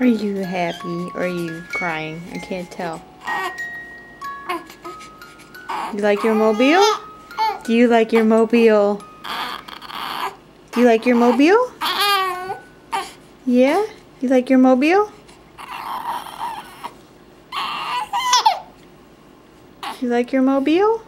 Are you happy or are you crying? I can't tell. You like your mobile? Do you like your mobile? Do you like your mobile? Yeah? You like your mobile? You like your mobile?